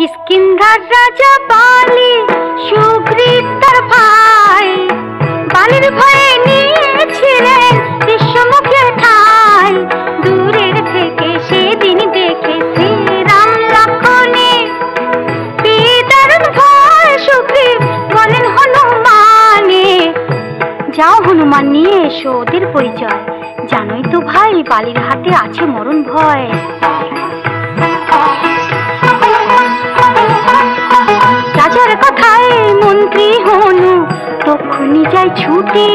কিষ্কিন্ধার রাজা বালি, সুগ্রীব তার ভাই। বালির ভয়ে নিয়েছিলেন বিশ্বমুখে ঠাই। দূরের থেকে সেদিন দেখে শ্রীরাম লক্ষণে। পিতার ভয় সুগ্রীব বলেন হনুমানে। যাও হনুমান, নিয়ে এসো ওদের পরিচয়। জানোই তো ভাই, বালির হাতে আছে মরণ ভয়। তক্ষুনি যায় ছুটে,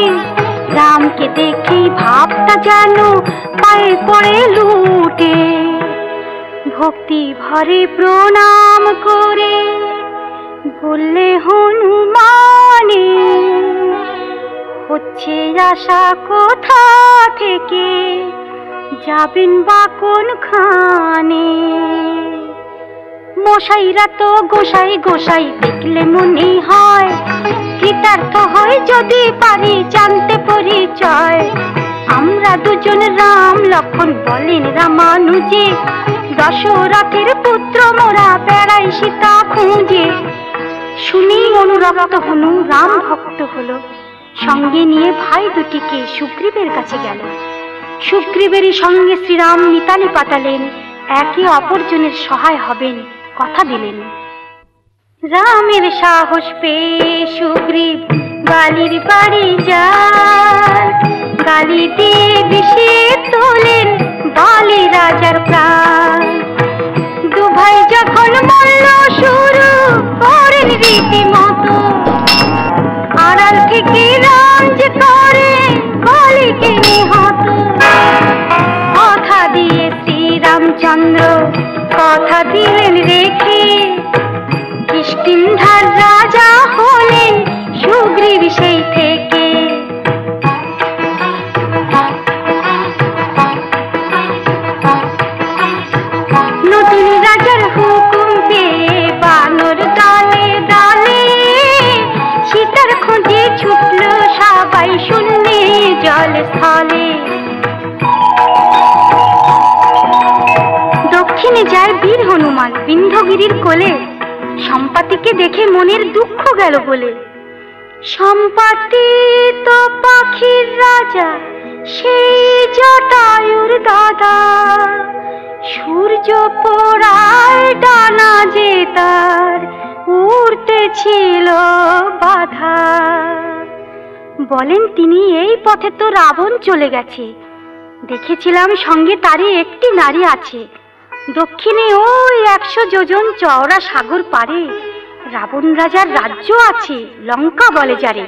রামকে দেখেই ভাবটা যেন পায়ে পড়ে লুটে। ভক্তি ভরে প্রণাম করে, বললে, হনুমানে, হচ্ছে আশা কোথা থেকে? যাবেন বা কোনখানে? মশাইরা তো গোসাই গোসাই দেখলে মনে হয়। কৃতার্থ হয় যদি পারি জানতে পরিচয়। আমরা দুজন রাম, লক্ষণ বলেন রামানুজে। দশরথের পুত্র মোরা বেড়াই সীতা খুঁজে। শুনি অনুরক্ত হনু রাম ভক্ত হলো। সঙ্গে নিয়ে ভাই দুটিকে সুগ্রীবের কাছে গেল। সুগ্রীবেরই সঙ্গে শ্রীরাম মিতালি পাতালেন একে অপরজনের সহায় হবেন। কথা দিলেন। রামের সাহস পেয়ে সুগ্রীব গালির বাড়ি যায় গালি দিয়ে তোলেন দক্ষিণে যায় বীর হনুমান বিন্ধগিরির কোলে। সম্পাতিকে দেখে মনের দুঃখ গেল বলে। সম্পাতি তো পাখির রাজা, সেই জটায়ুর দাদা। সূর্য পোড়ায় ডানা যে তার, উড়তে ছিল বাধা। বলেন তিনি, এই পথে তো রাবণ চলে গেছে। দেখেছিলাম সঙ্গে তারই একটি নারী আছে। দক্ষিণে ওই একশো যোজন চওড়া সাগর পারে রাবণ রাজার রাজ্য আছে, লঙ্কা বলে যারে।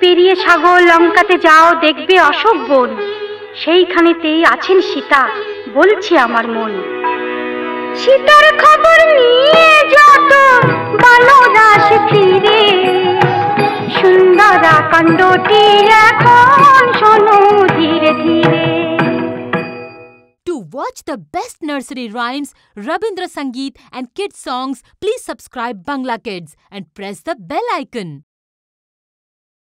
পেরিয়ে সাগর লঙ্কাতে যাও, দেখবে অশোক বন। সেইখানেতেই আছেন সীতা, বলছে আমার মন। সীতার খবর নিয়ে যত বানরাস ফিরে, Sundara কাণ্ডটি The best nursery rhymes, Rabindra Sangeet, and kids songs, please subscribe Bangla Kids and press the bell icon.